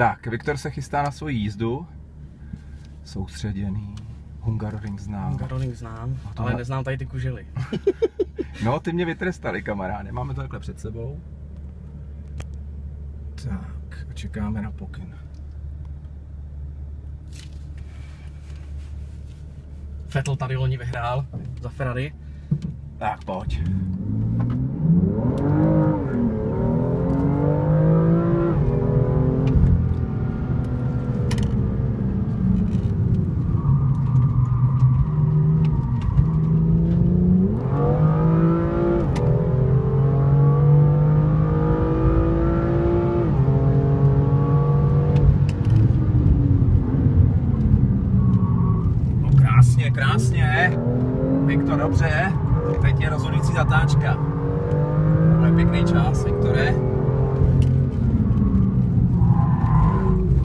Tak, Viktor se chystá na svoji jízdu. Soustředěný. Hungaroring znám. Hungaroring znám, No ale ne- neznám tady ty kužely. No, ty mě vytrestali, kamaráde. Máme to takhle před sebou. Tak, a čekáme na pokyn. Vettel tady loni vyhrál za Ferrari. Tak, pojď. No krásně, krásně. Viktor, dobře. Teď je rozhodující zatáčka. To je pěkný čas, Viktore.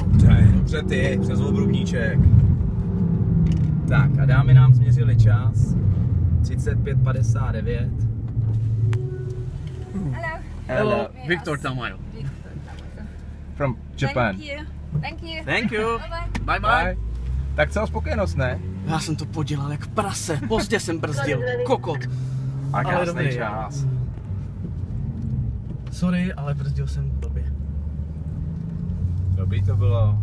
Dobře, dobře ty, přes obrubníček. Tak a dámy nám změřili čas. 35.59. Hello. Hello, Viktor Tamayo. From Japan. Thank you. Thank you. Thank you. Bye bye. Bye bye. Tak co, spokojenost, ne? Já jsem to podělal jak prase, pozdě jsem brzdil, kokot. A krásný dobrý. čas. Sorry, ale brzdil jsem blbě. Dobrý to bylo.